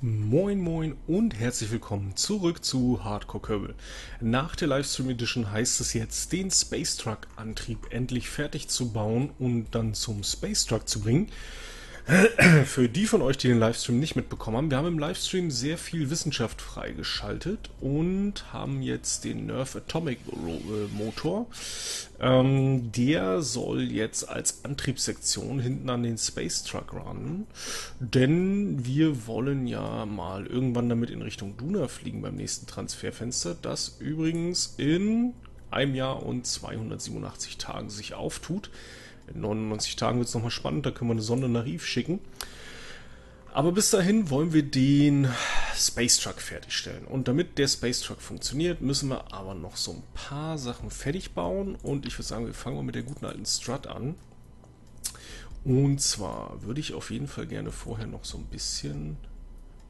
Moin moin und herzlich willkommen zurück zu Hardcore Kerbal. Nach der Livestream Edition heißt es jetzt, den Space Truck Antrieb endlich fertig zu bauen und dann zum Space Truck zu bringen. Für die von euch, die den Livestream nicht mitbekommen haben, wir haben im Livestream sehr viel Wissenschaft freigeschaltet und haben jetzt den Nerf Atomic äh, Motor. Ähm, der soll jetzt als Antriebssektion hinten an den Space Truck ran, denn wir wollen ja mal irgendwann damit in Richtung Duna fliegen beim nächsten Transferfenster, das übrigens in einem Jahr und 287 Tagen sich auftut. In 99 Tagen wird es nochmal spannend, da können wir eine Sonde nach Eve schicken. Aber bis dahin wollen wir den Space Truck fertigstellen. Und damit der Space Truck funktioniert, müssen wir aber noch so ein paar Sachen fertig bauen. Und ich würde sagen, wir fangen mal mit der guten alten Strut an. Und zwar würde ich auf jeden Fall gerne vorher noch so ein bisschen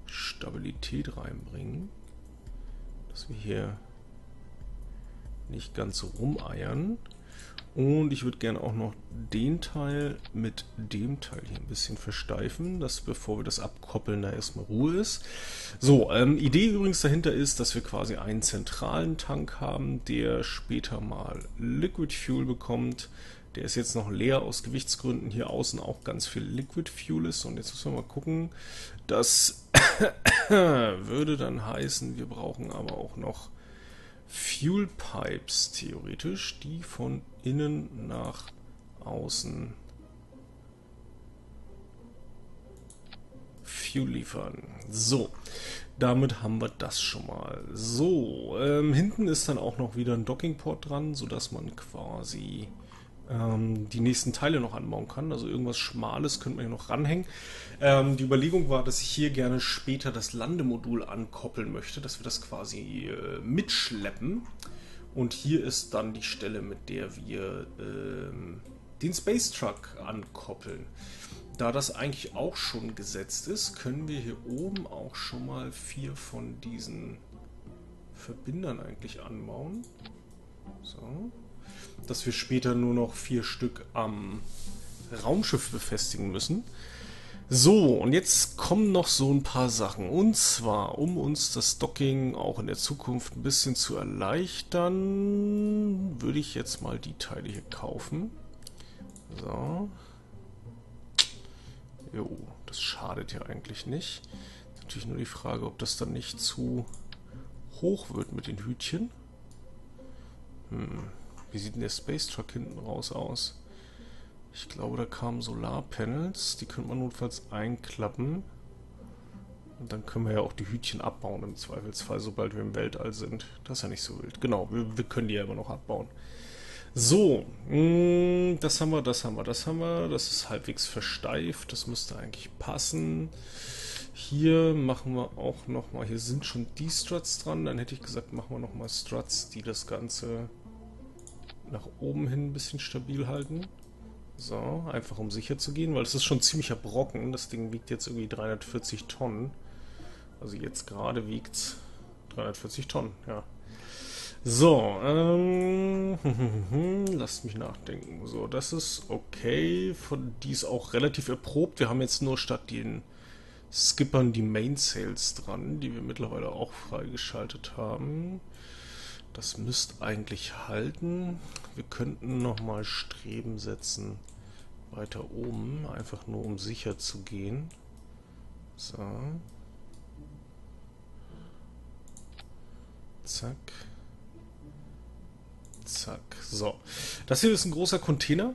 Stabilität reinbringen. Dass wir hier nicht ganz so rumeiern. Und ich würde gerne auch noch den Teil mit dem Teil hier ein bisschen versteifen, dass bevor wir das abkoppeln, da erstmal Ruhe ist. So, ähm, Idee übrigens dahinter ist, dass wir quasi einen zentralen Tank haben, der später mal Liquid Fuel bekommt. Der ist jetzt noch leer aus Gewichtsgründen. Hier außen auch ganz viel Liquid Fuel ist. Und jetzt müssen wir mal gucken. Das würde dann heißen, wir brauchen aber auch noch Fuel Pipes theoretisch, die von innen nach außen Fuel liefern. So, damit haben wir das schon mal. So, ähm, hinten ist dann auch noch wieder ein Dockingport dran, sodass man quasi ähm, die nächsten Teile noch anbauen kann. Also irgendwas Schmales könnte man hier noch ranhängen. Ähm, die Überlegung war, dass ich hier gerne später das Landemodul ankoppeln möchte, dass wir das quasi äh, mitschleppen. Und hier ist dann die Stelle, mit der wir ähm, den Space Truck ankoppeln. Da das eigentlich auch schon gesetzt ist, können wir hier oben auch schon mal vier von diesen Verbindern eigentlich anbauen. So dass wir später nur noch vier Stück am Raumschiff befestigen müssen. So, und jetzt kommen noch so ein paar Sachen. Und zwar, um uns das Docking auch in der Zukunft ein bisschen zu erleichtern, würde ich jetzt mal die Teile hier kaufen. So. Jo, das schadet ja eigentlich nicht. Natürlich nur die Frage, ob das dann nicht zu hoch wird mit den Hütchen. Hm. Wie sieht denn der Space Truck hinten raus aus? Ich glaube, da kamen Solarpanels. Die könnte man notfalls einklappen. Und dann können wir ja auch die Hütchen abbauen im Zweifelsfall, sobald wir im Weltall sind. Das ist ja nicht so wild. Genau, wir, wir können die ja immer noch abbauen. So, mh, mm, das haben wir, das haben wir, das haben wir. Das ist halbwegs versteift. Das müsste eigentlich passen. Hier machen wir auch nochmal, hier sind schon die Struts dran. Dann hätte ich gesagt, machen wir nochmal Struts, die das Ganze nach oben hin ein bisschen stabil halten. So, einfach um sicher zu gehen, weil es ist schon ziemlicher Brocken. Das Ding wiegt jetzt irgendwie 340 Tonnen. Also jetzt gerade wiegt es 340 Tonnen, ja. So, ähm, lasst mich nachdenken. So, das ist okay. Von die ist auch relativ erprobt. Wir haben jetzt nur statt den Skippern die Mainsails dran, die wir mittlerweile auch freigeschaltet haben. Das müsste eigentlich halten. Wir könnten nochmal Streben setzen weiter oben, einfach nur um sicher zu gehen. So. Zack. Zack. So. Das hier ist ein großer Container.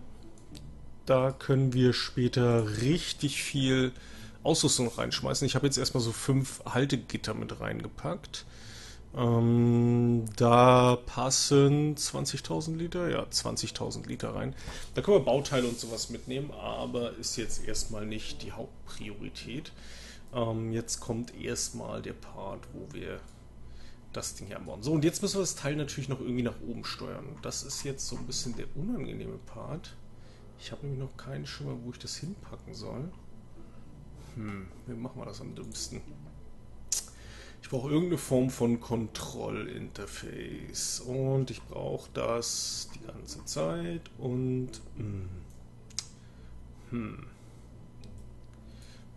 Da können wir später richtig viel Ausrüstung reinschmeißen. Ich habe jetzt erstmal so fünf Haltegitter mit reingepackt. Ähm, da passen 20.000 Liter, ja, 20.000 Liter rein. Da können wir Bauteile und sowas mitnehmen, aber ist jetzt erstmal nicht die Hauptpriorität. Ähm, jetzt kommt erstmal der Part, wo wir das Ding hier anbauen. So, und jetzt müssen wir das Teil natürlich noch irgendwie nach oben steuern. Das ist jetzt so ein bisschen der unangenehme Part. Ich habe nämlich noch keinen Schimmer, wo ich das hinpacken soll. Hm, wie machen wir das am dümmsten? Ich brauche irgendeine Form von Kontrollinterface und ich brauche das die ganze Zeit und mh. hm.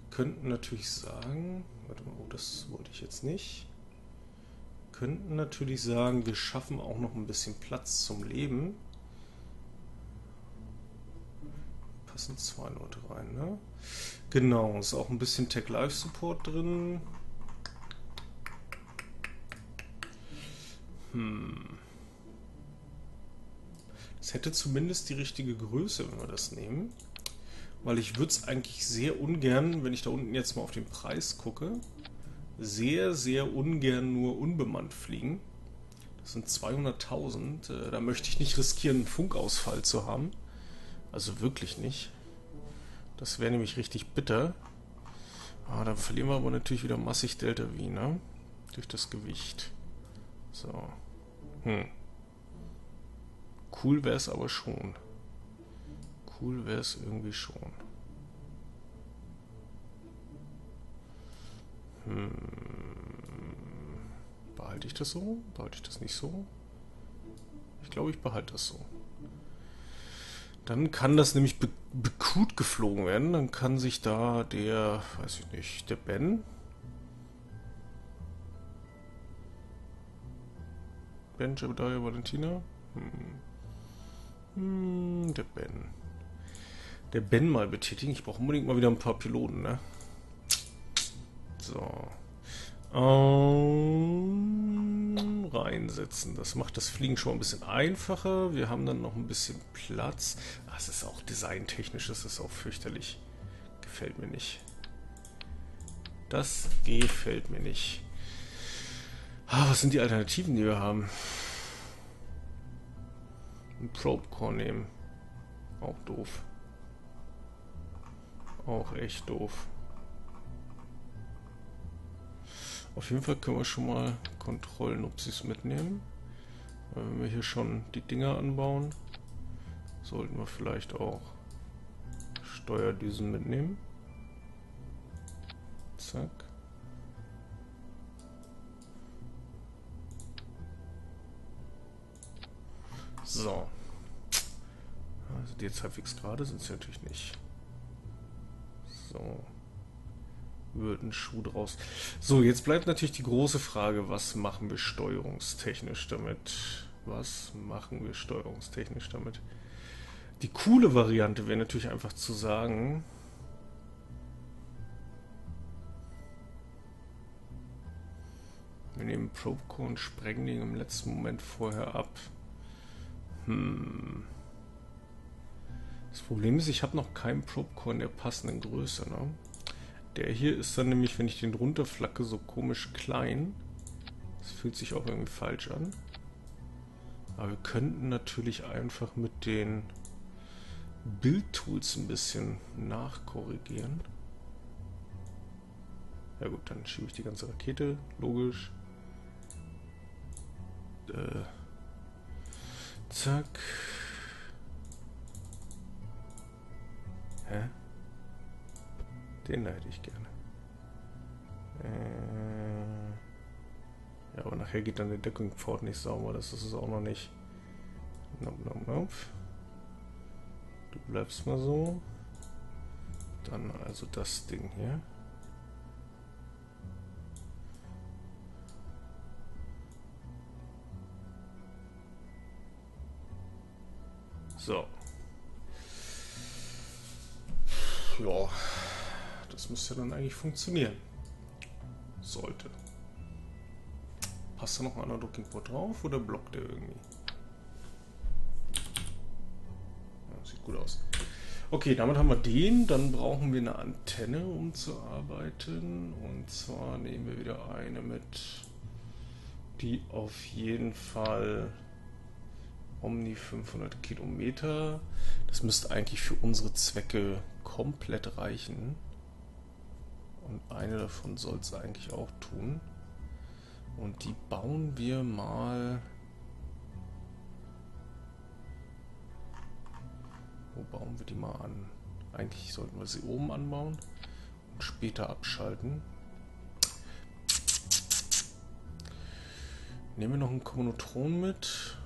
Wir könnten natürlich sagen, warte mal, oh, das wollte ich jetzt nicht. Wir könnten natürlich sagen, wir schaffen auch noch ein bisschen Platz zum Leben. Passen zwei Leute rein, ne? Genau, ist auch ein bisschen Tech Life Support drin. Hm. Das hätte zumindest die richtige Größe, wenn wir das nehmen. Weil ich würde es eigentlich sehr ungern, wenn ich da unten jetzt mal auf den Preis gucke, sehr, sehr ungern nur unbemannt fliegen. Das sind 200.000. Äh, da möchte ich nicht riskieren, einen Funkausfall zu haben. Also wirklich nicht. Das wäre nämlich richtig bitter. Ah, dann verlieren wir aber natürlich wieder massig Delta V, ne? Durch das Gewicht. So. Hm. Cool wäre es aber schon. Cool wäre es irgendwie schon. Hm. Behalte ich das so? Behalte ich das nicht so? Ich glaube, ich behalte das so. Dann kann das nämlich be geflogen werden. Dann kann sich da der, weiß ich nicht, der Ben. Ben, Jebediah, Valentina. Hm. Hm, der Ben. Der Ben mal betätigen. Ich brauche unbedingt mal wieder ein paar Piloten, ne? So. Um, reinsetzen. Das macht das Fliegen schon ein bisschen einfacher. Wir haben dann noch ein bisschen Platz. Ah, es ist auch designtechnisch, das ist auch fürchterlich. Gefällt mir nicht. Das gefällt mir nicht. Ah, was sind die Alternativen, die wir haben? Ein Probe Core nehmen. Auch doof. Auch echt doof. Auf jeden Fall können wir schon mal es mitnehmen. Wenn wir hier schon die Dinger anbauen, sollten wir vielleicht auch Steuerdüsen mitnehmen. Zack. So. Also die jetzt halbwegs gerade sind sie natürlich nicht. So. Wird ein Schuh draus. So, jetzt bleibt natürlich die große Frage, was machen wir steuerungstechnisch damit? Was machen wir steuerungstechnisch damit? Die coole Variante wäre natürlich einfach zu sagen, wir nehmen Probecore und sprengen den im letzten Moment vorher ab. Hm. Das Problem ist, ich habe noch keinen Probecore in der passenden Größe. Ne? Der hier ist dann nämlich, wenn ich den runterflacke, so komisch klein. Das fühlt sich auch irgendwie falsch an. Aber wir könnten natürlich einfach mit den Bildtools ein bisschen nachkorrigieren. Ja gut, dann schiebe ich die ganze Rakete, logisch. Äh, zack. Hä? Den hätte ich gerne. Äh ja, aber nachher geht dann der Deckungspfort nicht sauber. Das ist es auch noch nicht. Nope, nope, nope. Du bleibst mal so. Dann also das Ding hier. Müsste dann eigentlich funktionieren. Sollte. Passt da noch ein Dockingport drauf oder blockt der irgendwie? Ja, sieht gut aus. Okay, damit haben wir den. Dann brauchen wir eine Antenne, um zu arbeiten. Und zwar nehmen wir wieder eine mit, die auf jeden Fall Omni 500 Kilometer. Das müsste eigentlich für unsere Zwecke komplett reichen. Und eine davon soll es eigentlich auch tun. Und die bauen wir mal... Wo bauen wir die mal an? Eigentlich sollten wir sie oben anbauen und später abschalten. Nehmen wir noch einen Kommunotron mit.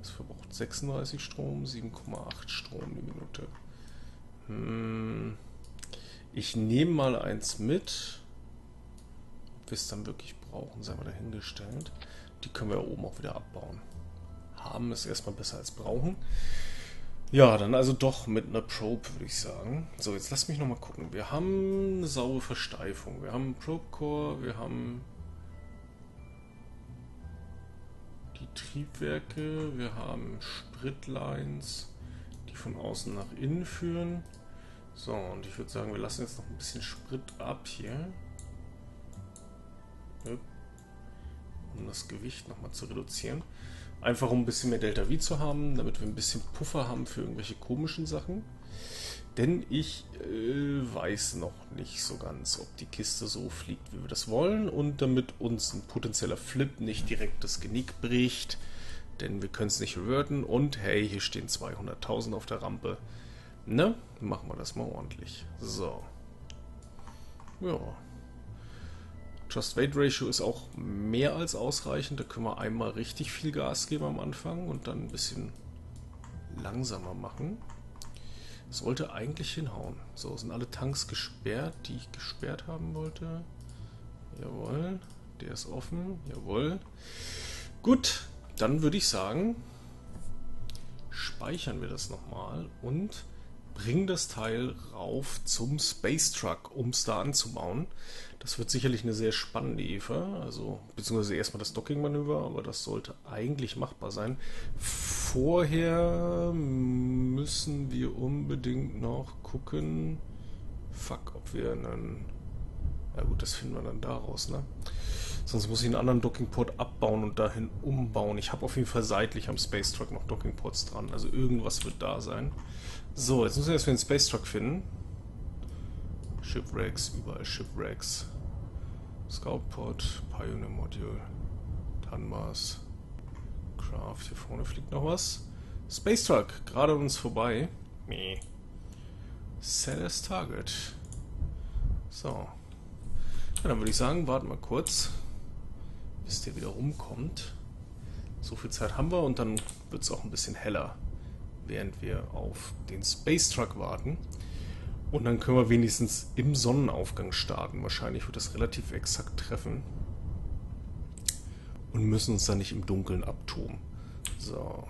Das verbraucht 36 Strom, 7,8 Strom die Minute. Hm. Ich nehme mal eins mit. Ob wir es dann wirklich brauchen, sei mal dahingestellt. Die können wir oben auch wieder abbauen. Haben ist erstmal besser als brauchen. Ja, dann also doch mit einer Probe, würde ich sagen. So, jetzt lass mich nochmal gucken. Wir haben eine saure Versteifung. Wir haben Probe Core, wir haben die Triebwerke, wir haben Spritlines, die von außen nach innen führen. So, und ich würde sagen, wir lassen jetzt noch ein bisschen Sprit ab hier. Um das Gewicht nochmal zu reduzieren. Einfach um ein bisschen mehr Delta V zu haben, damit wir ein bisschen Puffer haben für irgendwelche komischen Sachen. Denn ich äh, weiß noch nicht so ganz, ob die Kiste so fliegt, wie wir das wollen. Und damit uns ein potenzieller Flip nicht direkt das Genick bricht. Denn wir können es nicht reverten. Und hey, hier stehen 200.000 auf der Rampe. Ne? Machen wir das mal ordentlich. So. Ja. Trust-Weight-Ratio ist auch mehr als ausreichend. Da können wir einmal richtig viel Gas geben am Anfang und dann ein bisschen langsamer machen. Sollte eigentlich hinhauen. So, sind alle Tanks gesperrt, die ich gesperrt haben wollte. Jawohl. Der ist offen. Jawohl. Gut, dann würde ich sagen, speichern wir das nochmal und bringen das Teil rauf zum Space Truck, um es da anzubauen. Das wird sicherlich eine sehr spannende Eva, also beziehungsweise erstmal das Docking-Manöver, aber das sollte eigentlich machbar sein. Vorher müssen wir unbedingt noch gucken, fuck, ob wir einen, ja gut, das finden wir dann daraus, ne? Sonst muss ich einen anderen Dockingport abbauen und dahin umbauen. Ich habe auf jeden Fall seitlich am Space Truck noch Dockingports dran, also irgendwas wird da sein. So, jetzt müssen wir erstmal den Space Truck finden. Shipwrecks, überall Shipwrecks. Scoutpod, Pioneer Module, Tanmas, Craft, hier vorne fliegt noch was. Space Truck, gerade an uns vorbei. Nee. Set as Target. So. Ja, dann würde ich sagen, warten wir kurz, bis der wieder rumkommt. So viel Zeit haben wir und dann wird es auch ein bisschen heller während wir auf den Space Truck warten. Und dann können wir wenigstens im Sonnenaufgang starten. Wahrscheinlich wird das relativ exakt treffen. Und müssen uns dann nicht im Dunkeln abtun. So.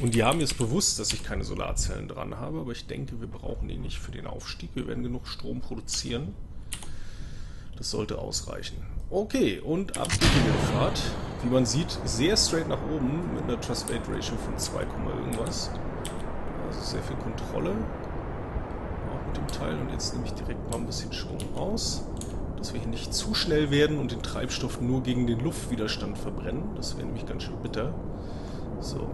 Und die haben jetzt bewusst, dass ich keine Solarzellen dran habe, aber ich denke, wir brauchen die nicht für den Aufstieg. Wir werden genug Strom produzieren. Das sollte ausreichen. Okay, und ab geht die Fahrt. Wie man sieht, sehr straight nach oben mit einer Trust-Weight-Ratio von 2, irgendwas. Also sehr viel Kontrolle. Auch mit dem Teil. Und jetzt nehme ich direkt mal ein bisschen Schwung raus. Dass wir hier nicht zu schnell werden und den Treibstoff nur gegen den Luftwiderstand verbrennen. Das wäre nämlich ganz schön bitter. So.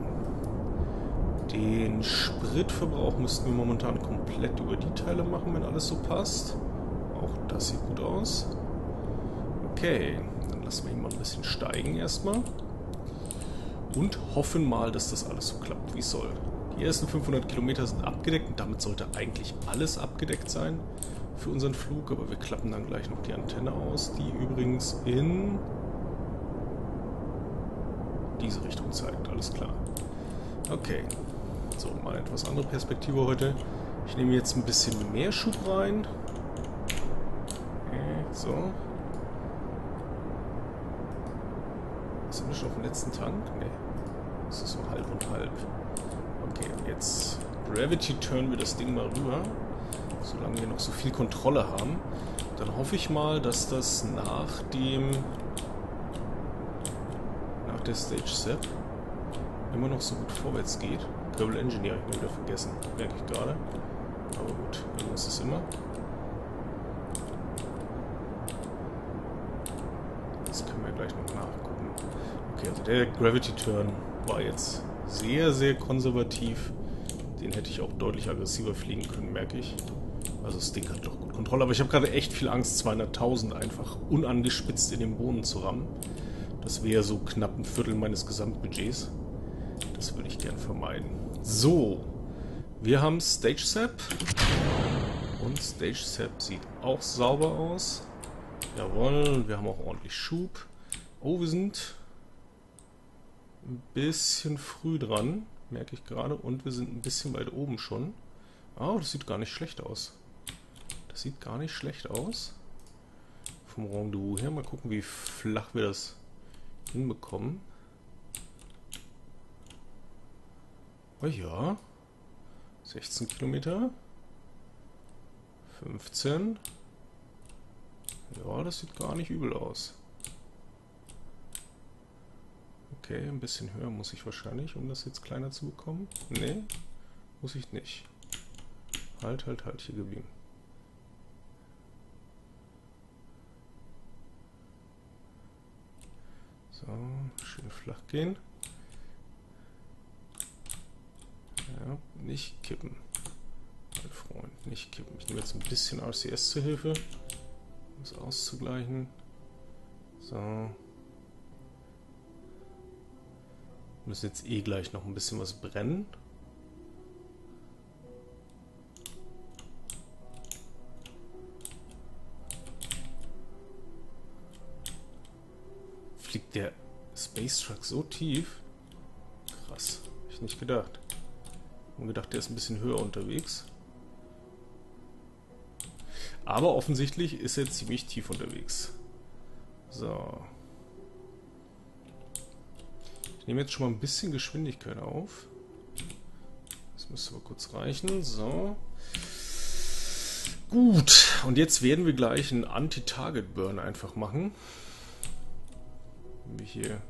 Den Spritverbrauch müssten wir momentan komplett über die Teile machen, wenn alles so passt. Das sieht gut aus. Okay, dann lassen wir ihn mal ein bisschen steigen erstmal. Und hoffen mal, dass das alles so klappt, wie es soll. Die ersten 500 Kilometer sind abgedeckt und damit sollte eigentlich alles abgedeckt sein für unseren Flug. Aber wir klappen dann gleich noch die Antenne aus, die übrigens in diese Richtung zeigt. Alles klar. Okay. So, mal etwas andere Perspektive heute. Ich nehme jetzt ein bisschen mehr Schub rein. So, Sind wir schon auf dem letzten Tank? Ne. Das ist so halb und halb. Okay, jetzt Gravity turn wir das Ding mal rüber. Solange wir noch so viel Kontrolle haben. Dann hoffe ich mal, dass das nach dem... nach der Stage Set immer noch so gut vorwärts geht. Kerbal Engineer, ich mir wieder vergessen. Merke ich gerade. Aber gut, irgendwas ist immer. Das können wir gleich noch nachgucken. Okay, also der Gravity Turn war jetzt sehr, sehr konservativ. Den hätte ich auch deutlich aggressiver fliegen können, merke ich. Also das Ding hat doch gut Kontrolle. Aber ich habe gerade echt viel Angst, 200.000 einfach unangespitzt in den Boden zu rammen. Das wäre so knapp ein Viertel meines Gesamtbudgets. Das würde ich gern vermeiden. So, wir haben Stage Sap. Und Stage Sap sieht auch sauber aus. Jawohl, wir haben auch ordentlich Schub. Oh, wir sind ein bisschen früh dran, merke ich gerade. Und wir sind ein bisschen weit oben schon. Oh, das sieht gar nicht schlecht aus. Das sieht gar nicht schlecht aus. Vom Rendezvous her. Mal gucken, wie flach wir das hinbekommen. Oh ja. 16 Kilometer. 15. Ja, das sieht gar nicht übel aus. Okay, ein bisschen höher muss ich wahrscheinlich, um das jetzt kleiner zu bekommen. Nee, muss ich nicht. Halt, halt, halt, hier geblieben. So, schön flach gehen. Ja, nicht kippen. Mein Freund, nicht kippen. Ich nehme jetzt ein bisschen RCS zur Hilfe, um es auszugleichen. So. Müssen jetzt eh gleich noch ein bisschen was brennen. Fliegt der Space Truck so tief? Krass, hab ich nicht gedacht. Und gedacht, der ist ein bisschen höher unterwegs. Aber offensichtlich ist er ziemlich tief unterwegs. So. Ich nehme jetzt schon mal ein bisschen Geschwindigkeit auf. Das müsste aber kurz reichen. So. Gut. Und jetzt werden wir gleich einen Anti-Target-Burn einfach machen. Wenn wir hier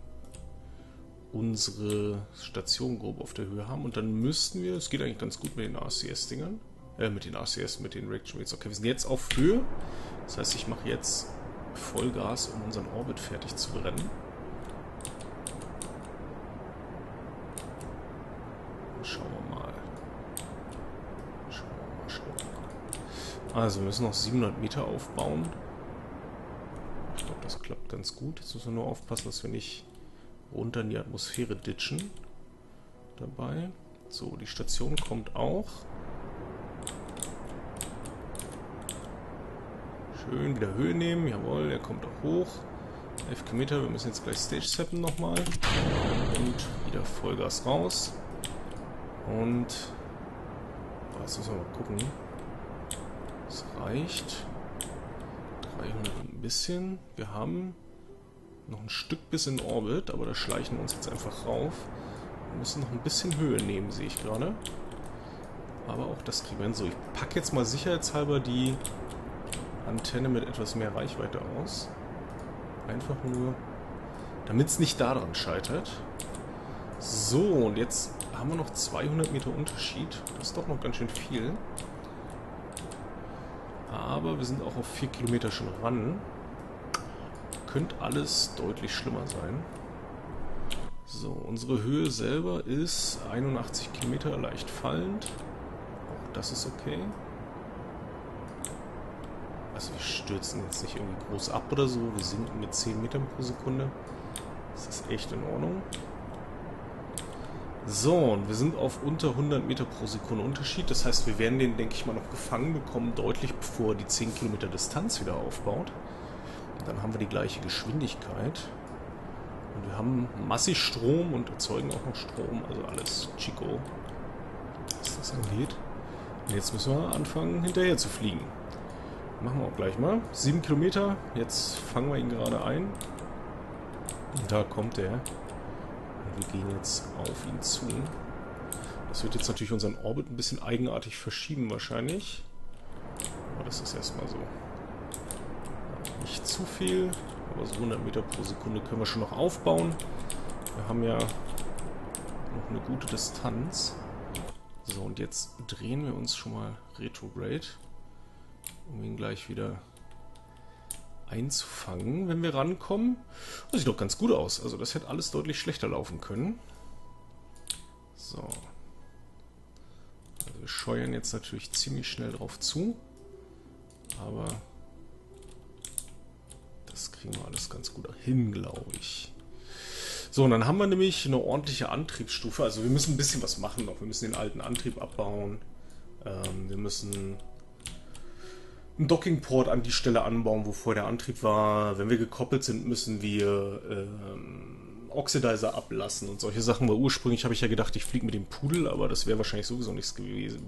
unsere Station grob auf der Höhe haben. Und dann müssten wir, es geht eigentlich ganz gut mit den RCS-Dingern, äh, mit den RCS, mit den Reaction Rates. Okay, wir sind jetzt auf Höhe. Das heißt, ich mache jetzt Vollgas, um unseren Orbit fertig zu brennen. Schauen wir mal. Schauen wir mal, schauen wir mal. Also, wir müssen noch 700 Meter aufbauen. Ich glaube, das klappt ganz gut. Jetzt müssen wir nur aufpassen, dass wir nicht runter in die Atmosphäre ditchen dabei. So, die Station kommt auch. Schön wieder Höhe nehmen, jawohl, er kommt auch hoch. 11 Kilometer, wir müssen jetzt gleich Stage setten nochmal. Und wieder Vollgas raus. Und oh, jetzt müssen wir mal gucken. Es reicht. 300 ein bisschen. Wir haben noch ein Stück bis in Orbit, aber da schleichen wir uns jetzt einfach rauf. Wir müssen noch ein bisschen Höhe nehmen, sehe ich gerade. Aber auch das kriegen wir hin. So, ich packe jetzt mal sicherheitshalber die Antenne mit etwas mehr Reichweite aus. Einfach nur, damit es nicht daran scheitert. So, und jetzt haben wir noch 200 Meter Unterschied. Das ist doch noch ganz schön viel. Aber wir sind auch auf 4 Kilometer schon ran könnte alles deutlich schlimmer sein. So, unsere Höhe selber ist 81 Kilometer, leicht fallend. Auch das ist okay. Also wir stürzen jetzt nicht irgendwie groß ab oder so. Wir sinken mit 10 Metern pro Sekunde. Das ist echt in Ordnung. So, und wir sind auf unter 100 Meter pro Sekunde Unterschied. Das heißt, wir werden den, denke ich mal, noch gefangen bekommen, deutlich bevor die 10 Kilometer Distanz wieder aufbaut. Dann haben wir die gleiche Geschwindigkeit. Und wir haben massig Strom und erzeugen auch noch Strom. Also alles Chico, was das angeht. Und jetzt müssen wir anfangen, hinterher zu fliegen. Machen wir auch gleich mal. Sieben Kilometer. Jetzt fangen wir ihn gerade ein. Und da kommt er. Und wir gehen jetzt auf ihn zu. Das wird jetzt natürlich unseren Orbit ein bisschen eigenartig verschieben wahrscheinlich. Aber das ist erstmal so. Nicht zu viel, aber so 100 Meter pro Sekunde können wir schon noch aufbauen. Wir haben ja noch eine gute Distanz. So, und jetzt drehen wir uns schon mal retrograde, um ihn gleich wieder einzufangen, wenn wir rankommen. Das sieht doch ganz gut aus. Also das hätte alles deutlich schlechter laufen können. So. Also wir scheuern jetzt natürlich ziemlich schnell drauf zu. Aber das kriegen wir alles ganz gut hin, glaube ich. So, und dann haben wir nämlich eine ordentliche Antriebsstufe. Also wir müssen ein bisschen was machen noch. Wir müssen den alten Antrieb abbauen. Ähm, wir müssen einen Dockingport an die Stelle anbauen, wo vorher der Antrieb war. Wenn wir gekoppelt sind, müssen wir ähm, Oxidizer ablassen und solche Sachen, weil ursprünglich habe ich ja gedacht, ich fliege mit dem Pudel, aber das wäre wahrscheinlich sowieso nichts gewesen,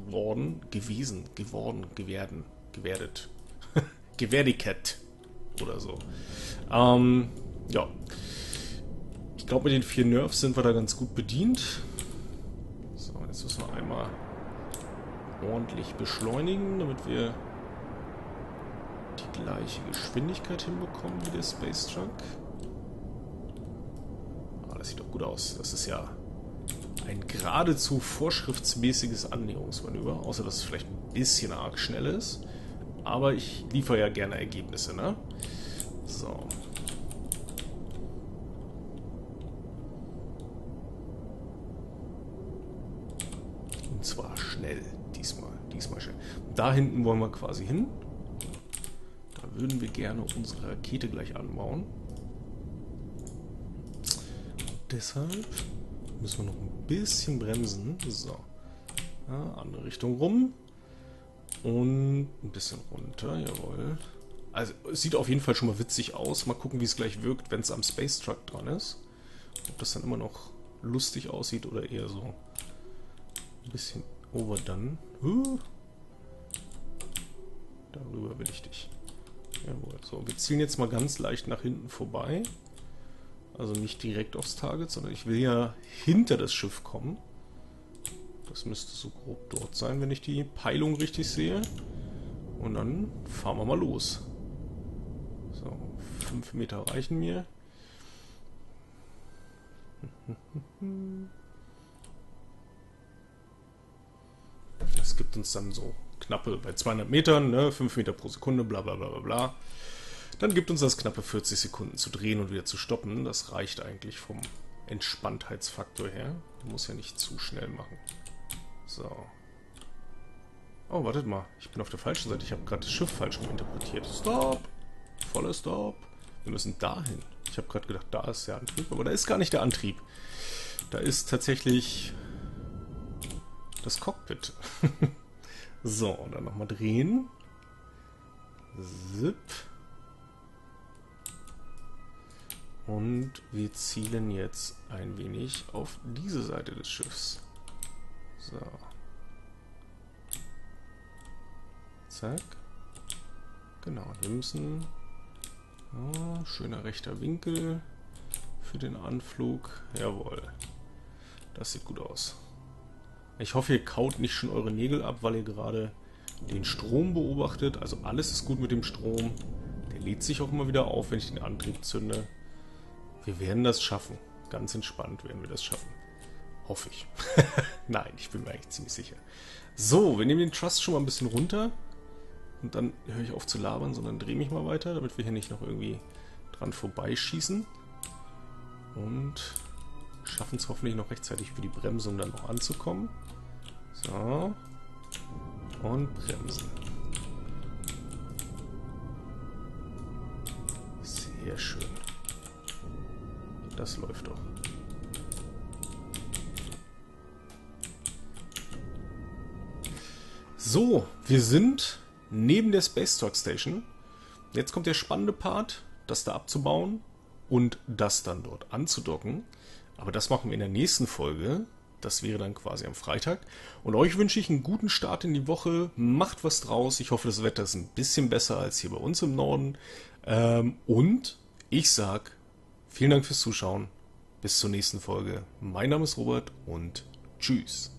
gewesen, geworden, gewerden, gewerdet, gewerdiket oder so. Ähm, ja. Ich glaube, mit den vier Nerfs sind wir da ganz gut bedient. So, jetzt müssen wir einmal ordentlich beschleunigen, damit wir gleiche Geschwindigkeit hinbekommen wie der Space Truck. Ah, das sieht doch gut aus. Das ist ja ein geradezu vorschriftsmäßiges Annäherungsmanöver, außer dass es vielleicht ein bisschen arg schnell ist. Aber ich liefere ja gerne Ergebnisse, ne? So. Und zwar schnell, diesmal. Diesmal schnell. Da hinten wollen wir quasi hin. Würden wir gerne unsere Rakete gleich anbauen. deshalb müssen wir noch ein bisschen bremsen. So. Ja, andere Richtung rum. Und ein bisschen runter, jawohl. Also, es sieht auf jeden Fall schon mal witzig aus. Mal gucken, wie es gleich wirkt, wenn es am Space Truck dran ist. Ob das dann immer noch lustig aussieht oder eher so ein bisschen overdone. Uh. Darüber will ich dich. Jawohl. So, wir zielen jetzt mal ganz leicht nach hinten vorbei. Also nicht direkt aufs Target, sondern ich will ja hinter das Schiff kommen. Das müsste so grob dort sein, wenn ich die Peilung richtig sehe. Und dann fahren wir mal los. So, 5 Meter reichen mir. Das gibt uns dann so knappe, bei 200 Metern, ne, 5 Meter pro Sekunde, bla bla bla bla bla. Dann gibt uns das knappe 40 Sekunden zu drehen und wieder zu stoppen. Das reicht eigentlich vom Entspanntheitsfaktor her. Muss ja nicht zu schnell machen. So. Oh, wartet mal. Ich bin auf der falschen Seite. Ich habe gerade das Schiff falsch interpretiert. Stop! Voller Stop. Wir müssen dahin. Ich habe gerade gedacht, da ist der Antrieb, aber da ist gar nicht der Antrieb. Da ist tatsächlich das Cockpit. so, und dann nochmal drehen. Zip. Und wir zielen jetzt ein wenig auf diese Seite des Schiffs. So. Zack. Genau, wir müssen... Oh, schöner rechter Winkel für den Anflug. Jawohl. Das sieht gut aus. Ich hoffe, ihr kaut nicht schon eure Nägel ab, weil ihr gerade den Strom beobachtet. Also alles ist gut mit dem Strom. Der lädt sich auch immer wieder auf, wenn ich den Antrieb zünde. Wir werden das schaffen. Ganz entspannt werden wir das schaffen. Hoffe ich. Nein, ich bin mir eigentlich ziemlich sicher. So, wir nehmen den Trust schon mal ein bisschen runter. Und dann höre ich auf zu labern, sondern drehe mich mal weiter, damit wir hier nicht noch irgendwie dran vorbeischießen. Und schaffen es hoffentlich noch rechtzeitig für die Bremsung dann noch anzukommen. So. Und bremsen. Sehr schön. Das läuft doch. So, wir sind neben der Space Talk Station. Jetzt kommt der spannende Part, das da abzubauen und das dann dort anzudocken. Aber das machen wir in der nächsten Folge. Das wäre dann quasi am Freitag. Und euch wünsche ich einen guten Start in die Woche. Macht was draus. Ich hoffe, das Wetter ist ein bisschen besser als hier bei uns im Norden. Ähm, und ich sag Vielen Dank fürs Zuschauen. Bis zur nächsten Folge. Mein Name ist Robert und tschüss.